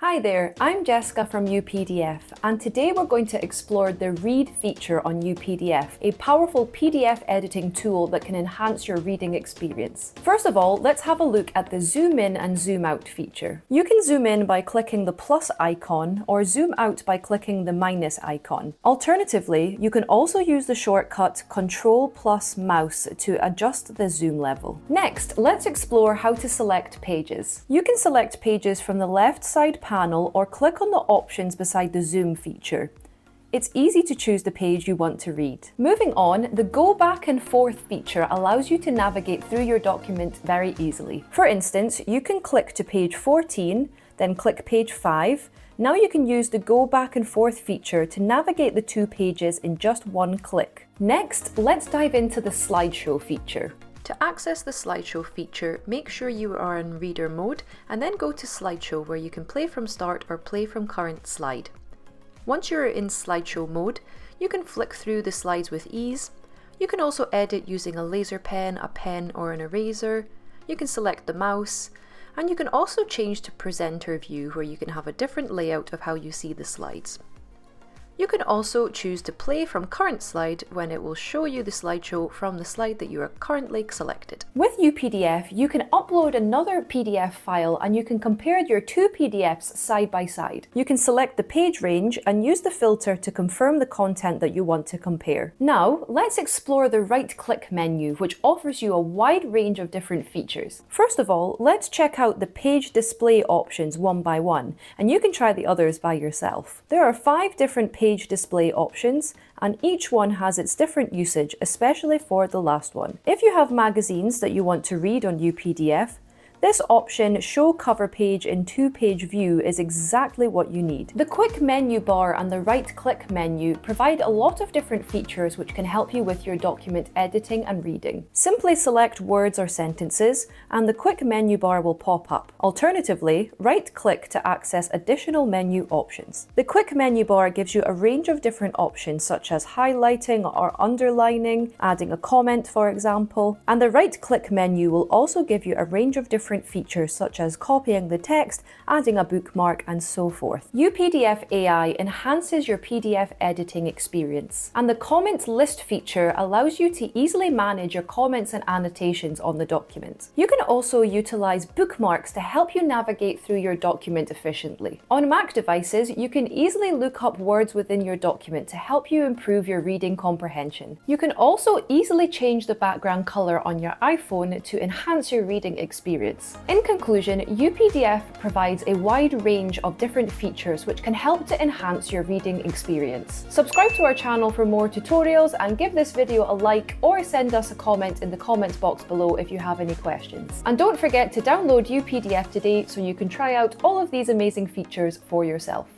Hi there, I'm Jessica from UPDF and today we're going to explore the Read feature on UPDF, a powerful PDF editing tool that can enhance your reading experience. First of all, let's have a look at the zoom in and zoom out feature. You can zoom in by clicking the plus icon or zoom out by clicking the minus icon. Alternatively, you can also use the shortcut Control plus mouse to adjust the zoom level. Next, let's explore how to select pages. You can select pages from the left side panel or click on the options beside the zoom feature. It's easy to choose the page you want to read. Moving on, the go back and forth feature allows you to navigate through your document very easily. For instance, you can click to page 14, then click page 5. Now you can use the go back and forth feature to navigate the two pages in just one click. Next, let's dive into the slideshow feature. To access the slideshow feature, make sure you are in reader mode and then go to slideshow where you can play from start or play from current slide. Once you're in slideshow mode, you can flick through the slides with ease. You can also edit using a laser pen, a pen or an eraser. You can select the mouse and you can also change to presenter view where you can have a different layout of how you see the slides. You can also choose to play from current slide when it will show you the slideshow from the slide that you are currently selected. With UPDF, you can upload another PDF file and you can compare your two PDFs side by side. You can select the page range and use the filter to confirm the content that you want to compare. Now, let's explore the right-click menu, which offers you a wide range of different features. First of all, let's check out the page display options one by one, and you can try the others by yourself. There are five different page page display options and each one has its different usage, especially for the last one. If you have magazines that you want to read on UPDF, this option, Show Cover Page in Two-Page View, is exactly what you need. The quick menu bar and the right-click menu provide a lot of different features which can help you with your document editing and reading. Simply select words or sentences, and the quick menu bar will pop up. Alternatively, right-click to access additional menu options. The quick menu bar gives you a range of different options such as highlighting or underlining, adding a comment for example, and the right-click menu will also give you a range of different different features such as copying the text, adding a bookmark, and so forth. UPDF AI enhances your PDF editing experience, and the comments list feature allows you to easily manage your comments and annotations on the document. You can also utilize bookmarks to help you navigate through your document efficiently. On Mac devices, you can easily look up words within your document to help you improve your reading comprehension. You can also easily change the background color on your iPhone to enhance your reading experience. In conclusion, UPDF provides a wide range of different features which can help to enhance your reading experience. Subscribe to our channel for more tutorials and give this video a like or send us a comment in the comments box below if you have any questions. And don't forget to download UPDF today so you can try out all of these amazing features for yourself.